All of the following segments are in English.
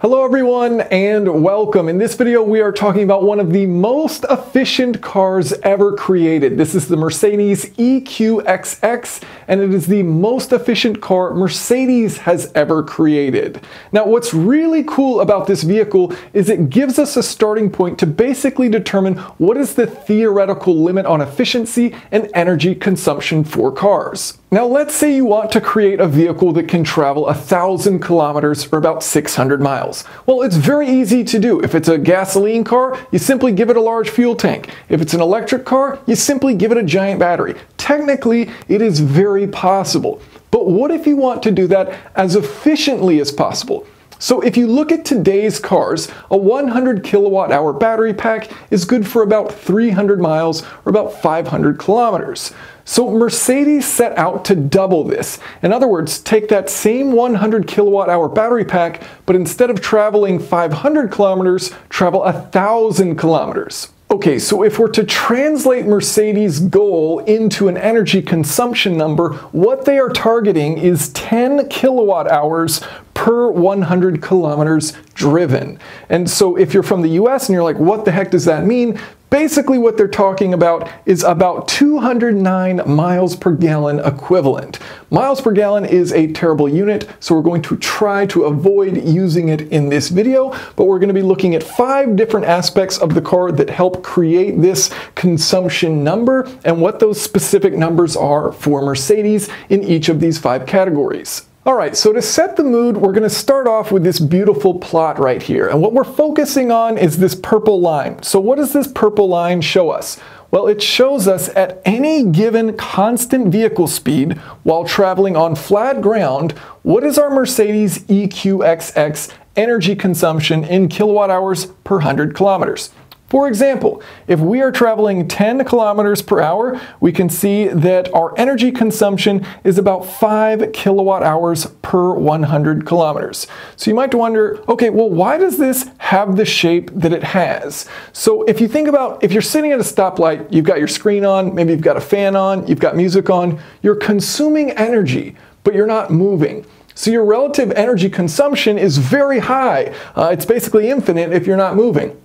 Hello everyone and welcome. In this video we are talking about one of the most efficient cars ever created. This is the Mercedes EQXX and it is the most efficient car Mercedes has ever created. Now what's really cool about this vehicle is it gives us a starting point to basically determine what is the theoretical limit on efficiency and energy consumption for cars. Now let's say you want to create a vehicle that can travel thousand kilometers or about 600 miles. Well, it's very easy to do. If it's a gasoline car, you simply give it a large fuel tank. If it's an electric car, you simply give it a giant battery. Technically, it is very possible. But what if you want to do that as efficiently as possible? So if you look at today's cars, a 100 kilowatt hour battery pack is good for about 300 miles or about 500 kilometers. So Mercedes set out to double this. In other words, take that same 100 kilowatt hour battery pack, but instead of traveling 500 kilometers, travel 1,000 kilometers. Okay, so if we're to translate Mercedes' goal into an energy consumption number, what they are targeting is 10 kilowatt hours per 100 kilometers driven. And so if you're from the US and you're like, what the heck does that mean? Basically what they're talking about is about 209 miles per gallon equivalent. Miles per gallon is a terrible unit, so we're going to try to avoid using it in this video, but we're going to be looking at five different aspects of the car that help create this consumption number and what those specific numbers are for Mercedes in each of these five categories. Alright, so to set the mood, we're going to start off with this beautiful plot right here. And what we're focusing on is this purple line. So what does this purple line show us? Well, it shows us at any given constant vehicle speed while traveling on flat ground, what is our Mercedes EQXX energy consumption in kilowatt hours per 100 kilometers. For example, if we are traveling 10 kilometers per hour, we can see that our energy consumption is about 5 kilowatt hours per 100 kilometers. So you might wonder, okay, well, why does this have the shape that it has? So if you think about, if you're sitting at a stoplight, you've got your screen on, maybe you've got a fan on, you've got music on, you're consuming energy, but you're not moving. So your relative energy consumption is very high. Uh, it's basically infinite if you're not moving.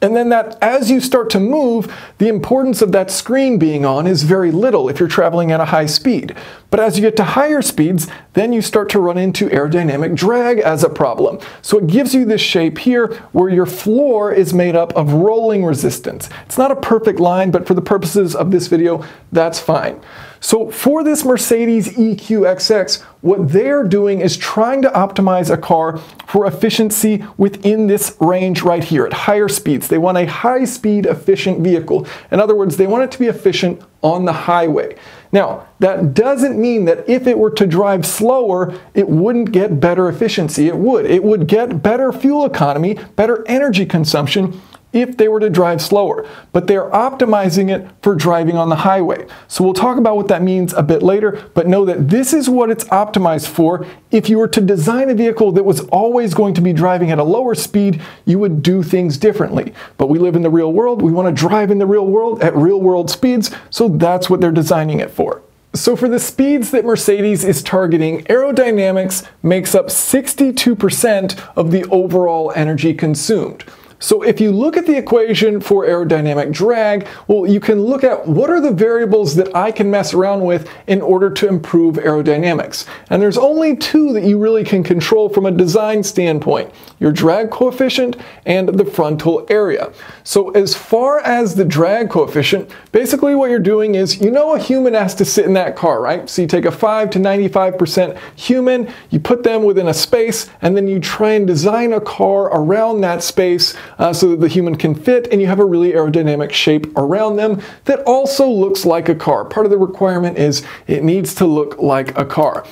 And then that as you start to move, the importance of that screen being on is very little if you're traveling at a high speed. But as you get to higher speeds, then you start to run into aerodynamic drag as a problem. So it gives you this shape here where your floor is made up of rolling resistance. It's not a perfect line, but for the purposes of this video, that's fine. So for this Mercedes EQXX, what they're doing is trying to optimize a car for efficiency within this range right here at higher speeds. They want a high speed efficient vehicle. In other words, they want it to be efficient on the highway. Now, that doesn't mean that if it were to drive slower, it wouldn't get better efficiency. It would. It would get better fuel economy, better energy consumption, if they were to drive slower, but they're optimizing it for driving on the highway. So we'll talk about what that means a bit later, but know that this is what it's optimized for. If you were to design a vehicle that was always going to be driving at a lower speed, you would do things differently. But we live in the real world, we want to drive in the real world at real world speeds, so that's what they're designing it for. So for the speeds that Mercedes is targeting, aerodynamics makes up 62% of the overall energy consumed. So if you look at the equation for aerodynamic drag, well, you can look at what are the variables that I can mess around with in order to improve aerodynamics. And there's only two that you really can control from a design standpoint, your drag coefficient and the frontal area. So as far as the drag coefficient, basically what you're doing is, you know a human has to sit in that car, right? So you take a 5 to 95% human, you put them within a space, and then you try and design a car around that space uh, so that the human can fit and you have a really aerodynamic shape around them that also looks like a car. Part of the requirement is it needs to look like a car.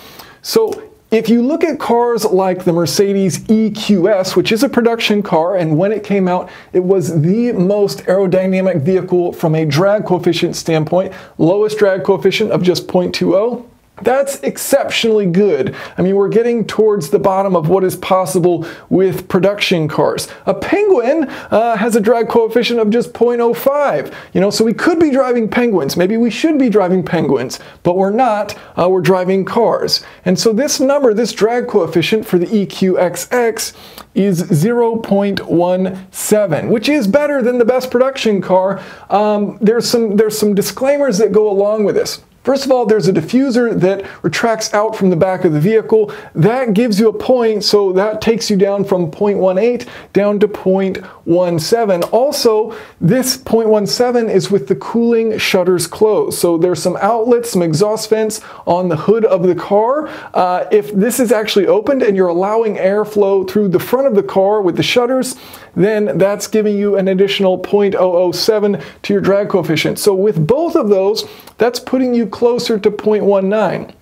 So if you look at cars like the Mercedes EQS, which is a production car, and when it came out, it was the most aerodynamic vehicle from a drag coefficient standpoint, lowest drag coefficient of just 0.20. That's exceptionally good. I mean, we're getting towards the bottom of what is possible with production cars. A Penguin uh, has a drag coefficient of just 0.05. You know, so we could be driving Penguins. Maybe we should be driving Penguins, but we're not. Uh, we're driving cars. And so this number, this drag coefficient for the EQXX is 0.17, which is better than the best production car. Um, there's some there's some disclaimers that go along with this. First of all, there's a diffuser that retracts out from the back of the vehicle. That gives you a point, so that takes you down from 0.18 down to 0.17. Also, this 0.17 is with the cooling shutters closed. So there's some outlets, some exhaust vents on the hood of the car. Uh, if this is actually opened and you're allowing airflow through the front of the car with the shutters, then that's giving you an additional 0.007 to your drag coefficient. So with both of those, that's putting you closer to 0.19.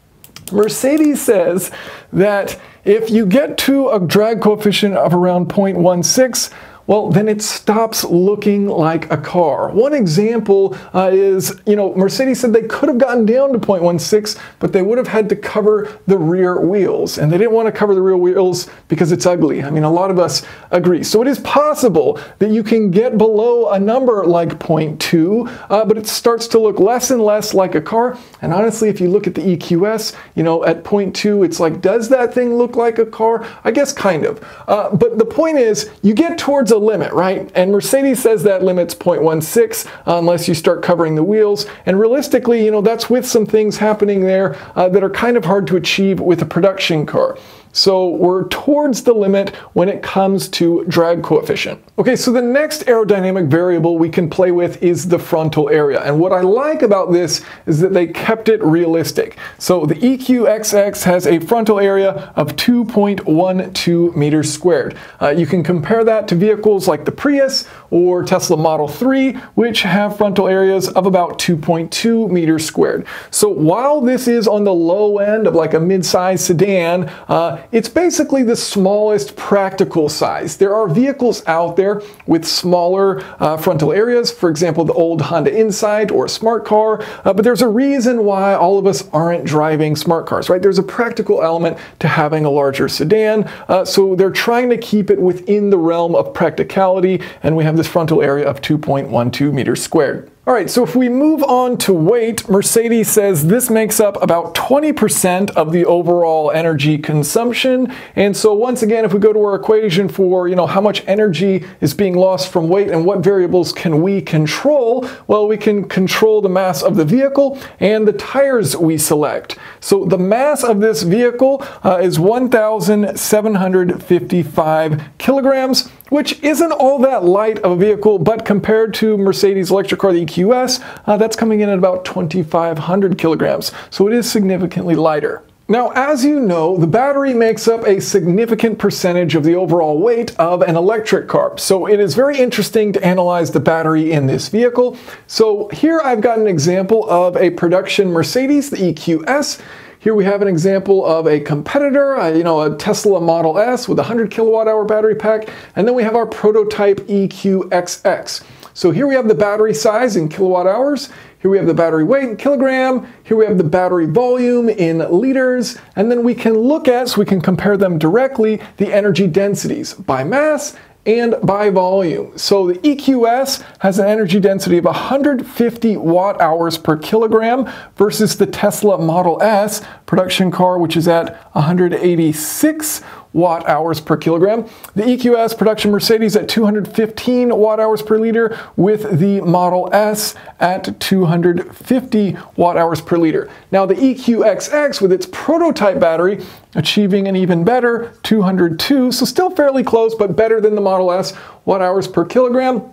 Mercedes says that if you get to a drag coefficient of around 0.16, well, then it stops looking like a car. One example uh, is, you know, Mercedes said they could have gotten down to 0.16, but they would have had to cover the rear wheels. And they didn't want to cover the rear wheels because it's ugly. I mean, a lot of us agree. So it is possible that you can get below a number like 0.2, uh, but it starts to look less and less like a car. And honestly, if you look at the EQS, you know, at 0.2, it's like, does that thing look like a car? I guess kind of. Uh, but the point is, you get towards a limit, right? And Mercedes says that limit's 0.16 uh, unless you start covering the wheels. And realistically, you know, that's with some things happening there uh, that are kind of hard to achieve with a production car. So we're towards the limit when it comes to drag coefficient. Okay, so the next aerodynamic variable we can play with is the frontal area. And what I like about this is that they kept it realistic. So the EQXX has a frontal area of 2.12 meters squared. Uh, you can compare that to vehicles like the Prius or Tesla Model 3, which have frontal areas of about 2.2 meters squared. So while this is on the low end of like a mid-size sedan, uh, it's basically the smallest practical size. There are vehicles out there with smaller uh, frontal areas, for example, the old Honda Insight or a smart car, uh, but there's a reason why all of us aren't driving smart cars, right? There's a practical element to having a larger sedan, uh, so they're trying to keep it within the realm of practicality, and we have this frontal area of 2.12 meters squared. All right, so if we move on to weight, Mercedes says this makes up about 20% of the overall energy consumption. And so once again, if we go to our equation for, you know, how much energy is being lost from weight and what variables can we control, well, we can control the mass of the vehicle and the tires we select. So the mass of this vehicle uh, is 1,755 kilograms which isn't all that light of a vehicle, but compared to Mercedes electric car, the EQS, uh, that's coming in at about 2,500 kilograms. So it is significantly lighter. Now, as you know, the battery makes up a significant percentage of the overall weight of an electric car. So it is very interesting to analyze the battery in this vehicle. So here I've got an example of a production Mercedes, the EQS. Here we have an example of a competitor, uh, you know, a Tesla Model S with a 100 kilowatt hour battery pack, and then we have our prototype EQXX. So here we have the battery size in kilowatt hours, here we have the battery weight in kilogram, here we have the battery volume in liters, and then we can look at, so we can compare them directly, the energy densities by mass and by volume. So the EQS has an energy density of 150 watt hours per kilogram versus the Tesla Model S production car, which is at 186 watt hours per kilogram. The EQS production Mercedes at 215 watt hours per liter with the Model S at 250 watt hours per liter. Now the EQXX with its prototype battery achieving an even better 202, so still fairly close, but better than the Model S watt hours per kilogram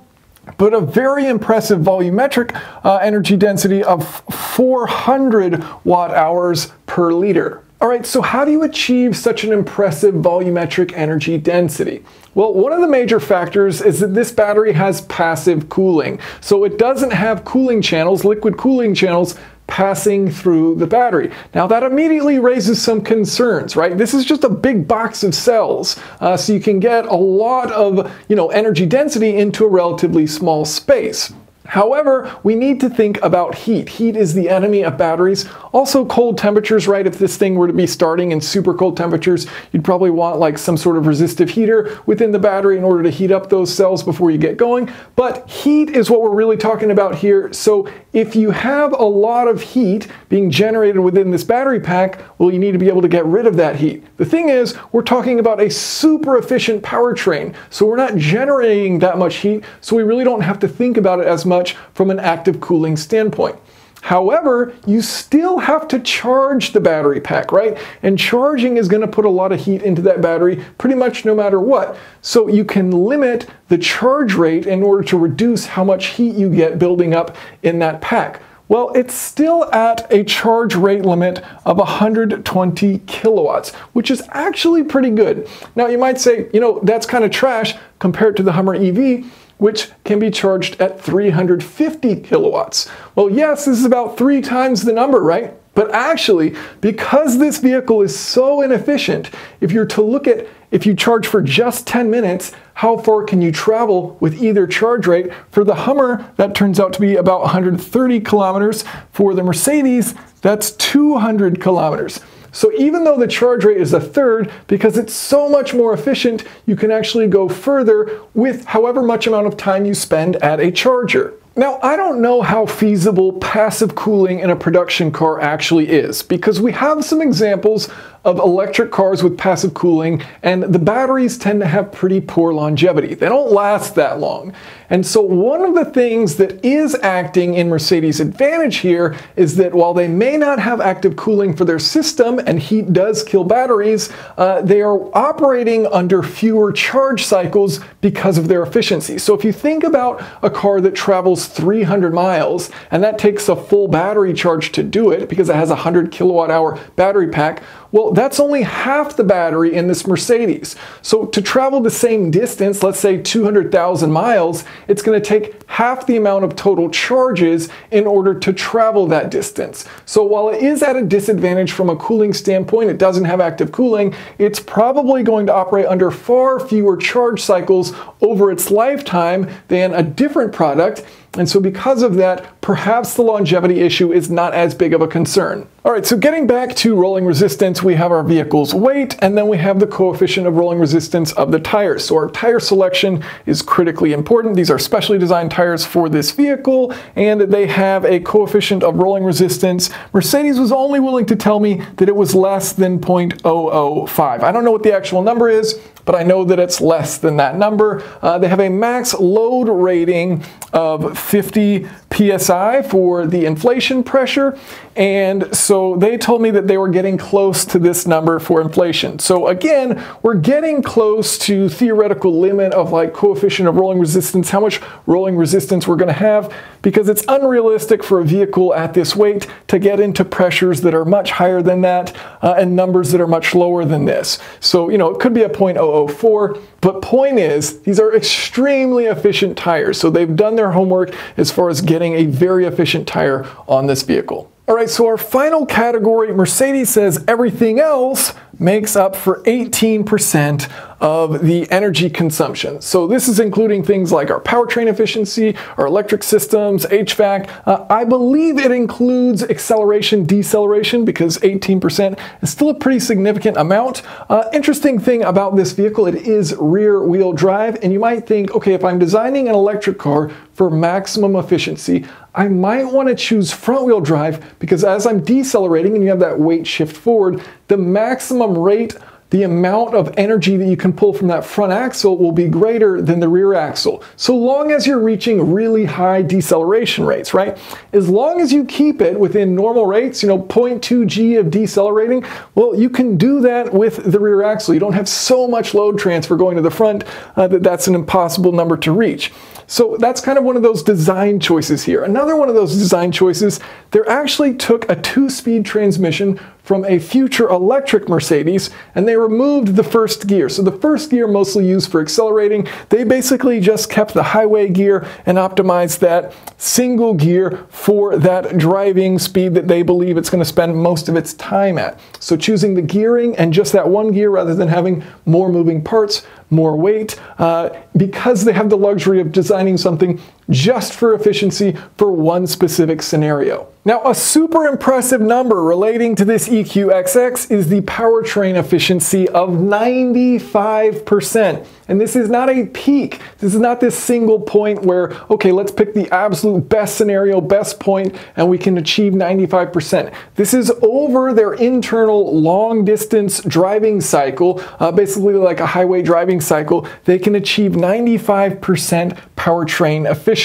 but a very impressive volumetric uh, energy density of 400 watt hours per liter. All right, so how do you achieve such an impressive volumetric energy density? Well, one of the major factors is that this battery has passive cooling. So it doesn't have cooling channels, liquid cooling channels, passing through the battery. Now that immediately raises some concerns, right? This is just a big box of cells, uh, so you can get a lot of you know energy density into a relatively small space. However, we need to think about heat. Heat is the enemy of batteries. Also cold temperatures, right? If this thing were to be starting in super cold temperatures, you'd probably want like some sort of resistive heater within the battery in order to heat up those cells before you get going. But heat is what we're really talking about here. So if you have a lot of heat being generated within this battery pack, well, you need to be able to get rid of that heat. The thing is, we're talking about a super efficient powertrain. So we're not generating that much heat, so we really don't have to think about it as much from an active cooling standpoint. However, you still have to charge the battery pack, right? And charging is going to put a lot of heat into that battery pretty much no matter what. So you can limit the charge rate in order to reduce how much heat you get building up in that pack. Well, it's still at a charge rate limit of 120 kilowatts, which is actually pretty good. Now, you might say, you know, that's kind of trash compared to the Hummer EV, which can be charged at 350 kilowatts. Well, yes, this is about three times the number, right? But actually, because this vehicle is so inefficient, if you're to look at if you charge for just 10 minutes, how far can you travel with either charge rate? For the Hummer, that turns out to be about 130 kilometers. For the Mercedes, that's 200 kilometers. So even though the charge rate is a third, because it's so much more efficient, you can actually go further with however much amount of time you spend at a charger. Now, I don't know how feasible passive cooling in a production car actually is, because we have some examples of electric cars with passive cooling, and the batteries tend to have pretty poor longevity. They don't last that long. And so one of the things that is acting in Mercedes' advantage here is that while they may not have active cooling for their system, and heat does kill batteries, uh, they are operating under fewer charge cycles because of their efficiency. So if you think about a car that travels 300 miles, and that takes a full battery charge to do it because it has a 100 kilowatt hour battery pack, well, that's only half the battery in this Mercedes. So to travel the same distance, let's say 200,000 miles, it's going to take half the amount of total charges in order to travel that distance. So while it is at a disadvantage from a cooling standpoint, it doesn't have active cooling, it's probably going to operate under far fewer charge cycles over its lifetime than a different product and so because of that, perhaps the longevity issue is not as big of a concern. All right, so getting back to rolling resistance, we have our vehicle's weight, and then we have the coefficient of rolling resistance of the tires. So our tire selection is critically important. These are specially designed tires for this vehicle, and they have a coefficient of rolling resistance. Mercedes was only willing to tell me that it was less than 0.005. I don't know what the actual number is, but I know that it's less than that number. Uh, they have a max load rating of 50 psi for the inflation pressure, and so they told me that they were getting close to this number for inflation. So again, we're getting close to theoretical limit of like coefficient of rolling resistance, how much rolling resistance we're going to have, because it's unrealistic for a vehicle at this weight to get into pressures that are much higher than that uh, and numbers that are much lower than this. So, you know, it could be a 0.004, but point is, these are extremely efficient tires. So they've done their homework as far as getting a very efficient tire on this vehicle. All right, so our final category, Mercedes says everything else makes up for 18% of the energy consumption. So this is including things like our powertrain efficiency, our electric systems, HVAC. Uh, I believe it includes acceleration, deceleration, because 18% is still a pretty significant amount. Uh, interesting thing about this vehicle, it is rear wheel drive, and you might think, okay, if I'm designing an electric car for maximum efficiency, I might want to choose front wheel drive because as I'm decelerating and you have that weight shift forward, the maximum rate the amount of energy that you can pull from that front axle will be greater than the rear axle. So long as you're reaching really high deceleration rates, right? As long as you keep it within normal rates, you know, 0.2 G of decelerating, well, you can do that with the rear axle. You don't have so much load transfer going to the front uh, that that's an impossible number to reach. So that's kind of one of those design choices here. Another one of those design choices, they actually took a two-speed transmission from a future electric Mercedes and they removed the first gear. So the first gear mostly used for accelerating. They basically just kept the highway gear and optimized that single gear for that driving speed that they believe it's going to spend most of its time at. So choosing the gearing and just that one gear rather than having more moving parts more weight, uh, because they have the luxury of designing something just for efficiency for one specific scenario. Now, a super impressive number relating to this EQXX is the powertrain efficiency of 95%. And this is not a peak. This is not this single point where, okay, let's pick the absolute best scenario, best point, and we can achieve 95%. This is over their internal long distance driving cycle, uh, basically like a highway driving cycle. They can achieve 95% powertrain efficiency.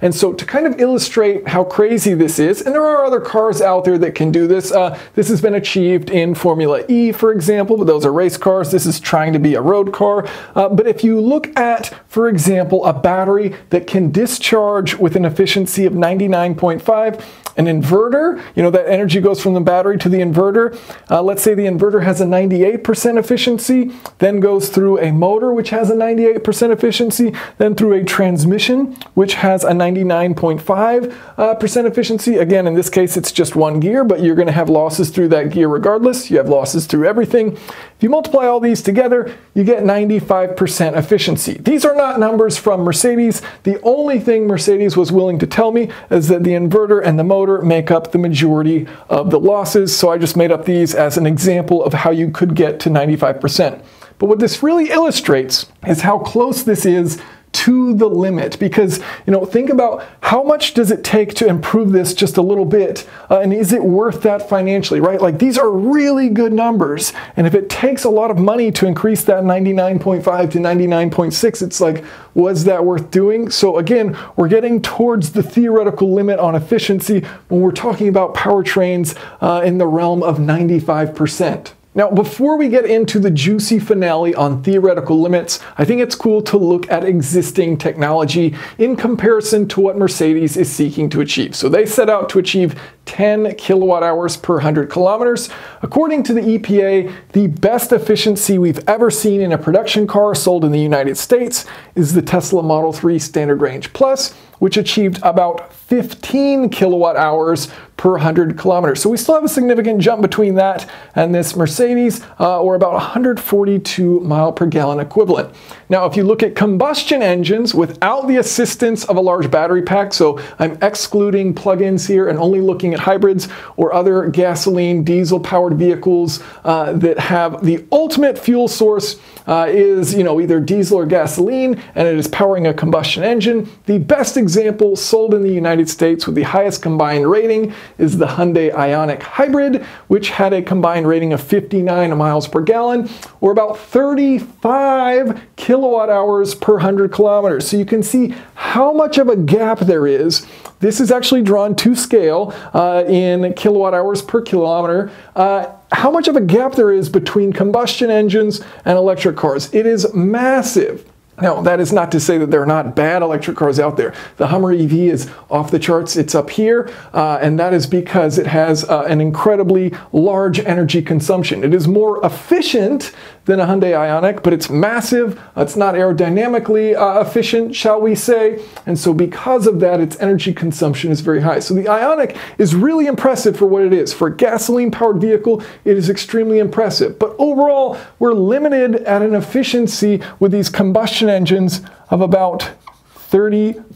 And so to kind of illustrate how crazy this is, and there are other cars out there that can do this. Uh, this has been achieved in Formula E, for example, but those are race cars. This is trying to be a road car. Uh, but if you look at, for example, a battery that can discharge with an efficiency of 99.5, an inverter, you know, that energy goes from the battery to the inverter. Uh, let's say the inverter has a 98% efficiency, then goes through a motor, which has a 98% efficiency, then through a transmission, which has a 99.5% uh, efficiency. Again, in this case, it's just one gear, but you're going to have losses through that gear regardless. You have losses through everything. If you multiply all these together, you get 95% efficiency. These are not numbers from Mercedes. The only thing Mercedes was willing to tell me is that the inverter and the motor make up the majority of the losses. So I just made up these as an example of how you could get to 95%. But what this really illustrates is how close this is to the limit. Because you know think about how much does it take to improve this just a little bit uh, and is it worth that financially right? Like these are really good numbers and if it takes a lot of money to increase that 99.5 to 99.6 it's like was that worth doing? So again we're getting towards the theoretical limit on efficiency when we're talking about powertrains uh, in the realm of 95 percent now, before we get into the juicy finale on theoretical limits, I think it's cool to look at existing technology in comparison to what Mercedes is seeking to achieve. So they set out to achieve 10 kilowatt hours per 100 kilometers. According to the EPA, the best efficiency we've ever seen in a production car sold in the United States is the Tesla Model 3 Standard Range Plus, which achieved about 15 kilowatt hours per 100 kilometers. So we still have a significant jump between that and this Mercedes, uh, or about 142 mile per gallon equivalent. Now, if you look at combustion engines without the assistance of a large battery pack, so I'm excluding plug-ins here and only looking at hybrids or other gasoline, diesel powered vehicles uh, that have the ultimate fuel source uh, is, you know, either diesel or gasoline, and it is powering a combustion engine. The best example sold in the United States with the highest combined rating is the Hyundai Ioniq Hybrid, which had a combined rating of 59 miles per gallon, or about 35 kilowatt hours per 100 kilometers. So you can see how much of a gap there is. This is actually drawn to scale uh, in kilowatt hours per kilometer. Uh, how much of a gap there is between combustion engines and electric cars. It is massive. Now, that is not to say that there are not bad electric cars out there. The Hummer EV is off the charts. It's up here, uh, and that is because it has uh, an incredibly large energy consumption. It is more efficient than a Hyundai Ioniq, but it's massive. It's not aerodynamically uh, efficient, shall we say. And so because of that, its energy consumption is very high. So the Ioniq is really impressive for what it is. For a gasoline-powered vehicle, it is extremely impressive. But overall, we're limited at an efficiency with these combustion engines of about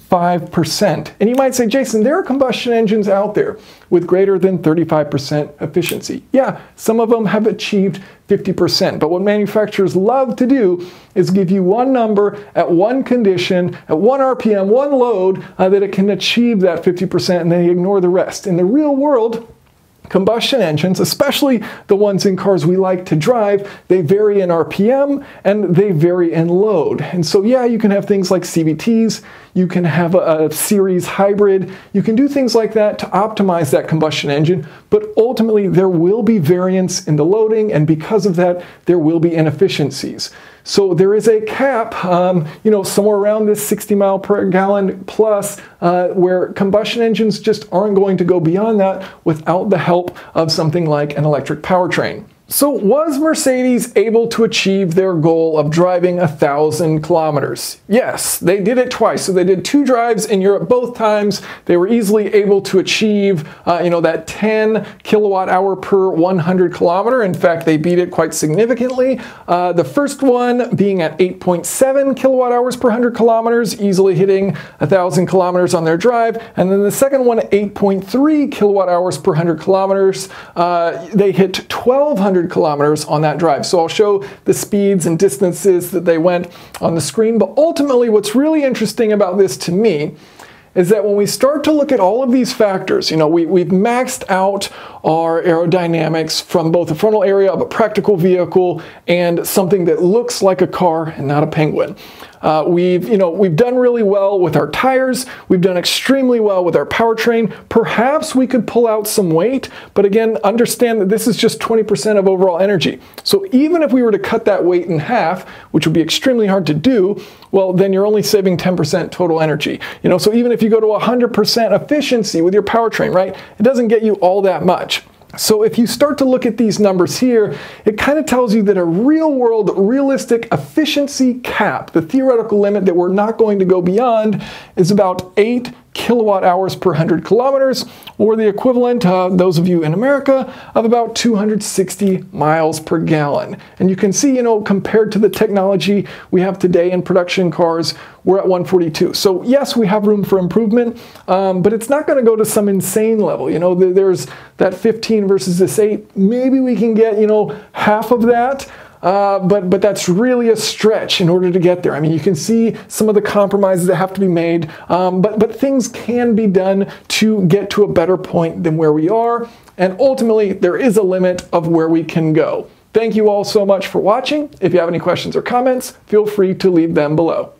35%. And you might say, Jason, there are combustion engines out there with greater than 35% efficiency. Yeah, some of them have achieved 50%. But what manufacturers love to do is give you one number at one condition, at one RPM, one load, uh, that it can achieve that 50%, and they ignore the rest. In the real world, Combustion engines, especially the ones in cars we like to drive, they vary in RPM and they vary in load. And so, yeah, you can have things like CVTs, you can have a, a, series hybrid, you can do things like that to optimize that combustion engine, but ultimately there will be variance in the loading, and because of that, there will be inefficiencies. So there is a cap, um, you know, somewhere around this 60 mile per gallon plus, uh, where combustion engines just aren't going to go beyond that without the help of something like an electric powertrain. So was Mercedes able to achieve their goal of driving a thousand kilometers? Yes, they did it twice. So they did two drives in Europe both times. They were easily able to achieve, uh, you know, that 10 kilowatt hour per 100 kilometer. In fact, they beat it quite significantly. Uh, the first one being at 8.7 kilowatt hours per 100 kilometers, easily hitting a thousand kilometers on their drive. And then the second one at 8.3 kilowatt hours per 100 kilometers, uh, they hit 1200 kilometers on that drive. So I'll show the speeds and distances that they went on the screen. But ultimately, what's really interesting about this to me is that when we start to look at all of these factors, you know, we, we've maxed out our aerodynamics from both the frontal area of a practical vehicle and something that looks like a car and not a penguin. Uh, we've, you know, we've done really well with our tires. We've done extremely well with our powertrain. Perhaps we could pull out some weight, but again, understand that this is just 20% of overall energy. So even if we were to cut that weight in half, which would be extremely hard to do, well, then you're only saving 10% total energy. You know, so even if you go to 100% efficiency with your powertrain, right, it doesn't get you all that much. So if you start to look at these numbers here, it kind of tells you that a real world, realistic efficiency cap, the theoretical limit that we're not going to go beyond, is about 8 kilowatt hours per 100 kilometers, or the equivalent, uh, those of you in America, of about 260 miles per gallon. And you can see, you know, compared to the technology we have today in production cars, we're at 142. So yes, we have room for improvement, um, but it's not going to go to some insane level. You know, there's that 15 versus this 8. Maybe we can get, you know, half of that. Uh, but but that's really a stretch in order to get there. I mean, you can see some of the compromises that have to be made, um, but but things can be done to get to a better point than where we are. And ultimately, there is a limit of where we can go. Thank you all so much for watching. If you have any questions or comments, feel free to leave them below.